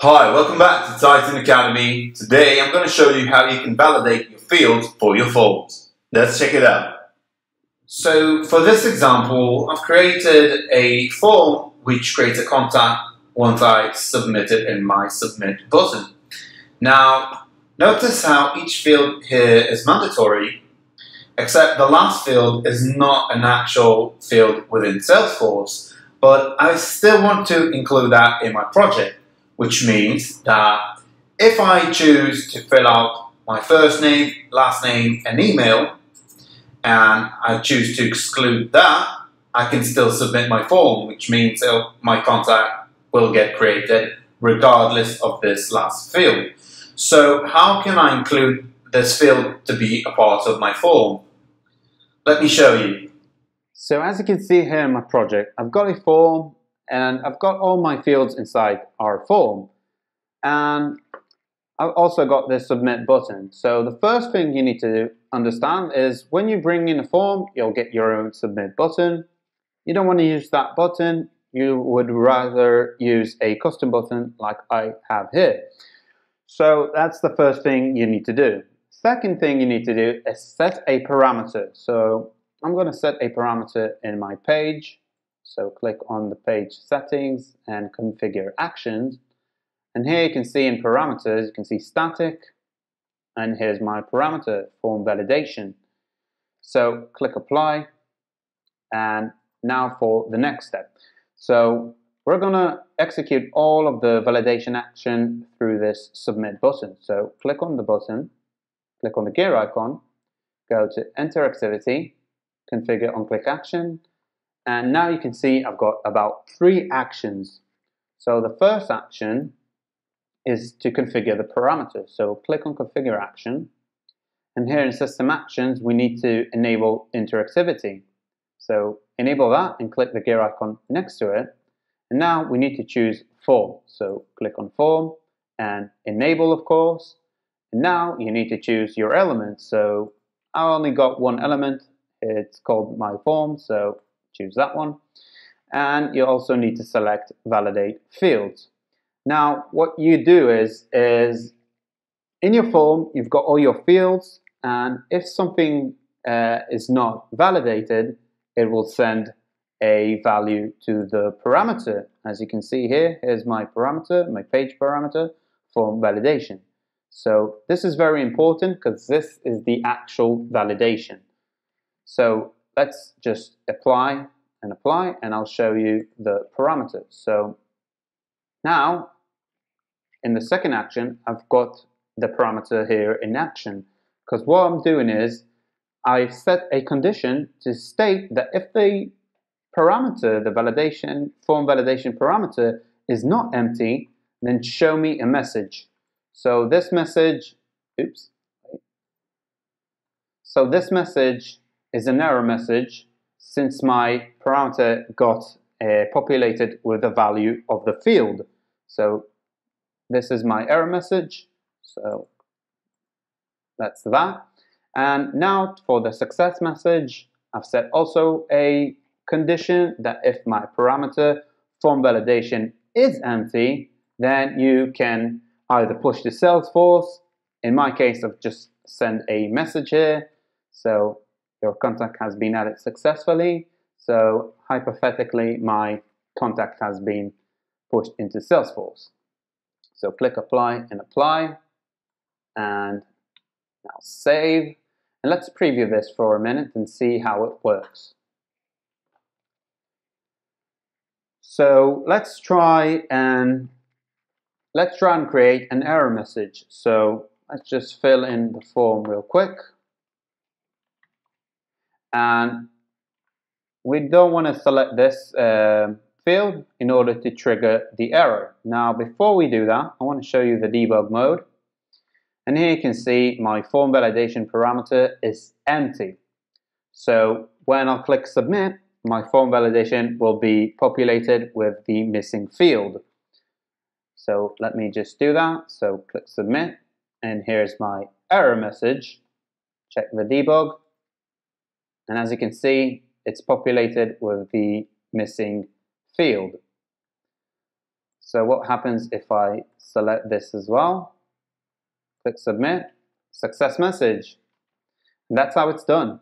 Hi, welcome back to Titan Academy. Today I'm going to show you how you can validate your fields for your forms. Let's check it out. So for this example, I've created a form which creates a contact once I submit it in my submit button. Now, notice how each field here is mandatory, except the last field is not an actual field within Salesforce, but I still want to include that in my project which means that if I choose to fill out my first name, last name, and email, and I choose to exclude that, I can still submit my form, which means my contact will get created regardless of this last field. So how can I include this field to be a part of my form? Let me show you. So as you can see here in my project, I've got a form and I've got all my fields inside our form. And I've also got this submit button. So the first thing you need to understand is when you bring in a form you'll get your own submit button. You don't want to use that button. You would rather use a custom button like I have here. So that's the first thing you need to do. Second thing you need to do is set a parameter. So I'm going to set a parameter in my page so click on the page settings and configure actions. And here you can see in parameters, you can see static. And here's my parameter, form validation. So click apply. And now for the next step. So we're going to execute all of the validation action through this submit button. So click on the button, click on the gear icon, go to interactivity, configure on click action, and now you can see I've got about three actions. So the first action is to configure the parameters. So click on configure action. And here in system actions, we need to enable interactivity. So enable that and click the gear icon next to it. And now we need to choose form. So click on form and enable, of course. And now you need to choose your element. So I only got one element. It's called my form. So choose that one. And you also need to select validate fields. Now, what you do is, is in your form, you've got all your fields, and if something uh, is not validated, it will send a value to the parameter. As you can see here, here's my parameter, my page parameter, form validation. So this is very important because this is the actual validation. So let's just apply and apply and I'll show you the parameters. So now in the second action I've got the parameter here in action because what I'm doing is I've set a condition to state that if the parameter, the validation, form validation parameter is not empty, then show me a message. So this message, oops. So this message is an error message since my parameter got uh, populated with the value of the field. So this is my error message. So that's that. And now for the success message, I've set also a condition that if my parameter form validation is empty, then you can either push to Salesforce. In my case, I've just sent a message here. So your contact has been added successfully. So hypothetically, my contact has been pushed into Salesforce. So click apply and apply and now save. And let's preview this for a minute and see how it works. So let's try and let's try and create an error message. So let's just fill in the form real quick and we don't want to select this uh, field in order to trigger the error. Now before we do that, I want to show you the debug mode. And here you can see my form validation parameter is empty. So when I click submit, my form validation will be populated with the missing field. So let me just do that. So click submit and here's my error message. Check the debug and as you can see, it's populated with the missing field. So what happens if I select this as well? Click submit, success message. And that's how it's done.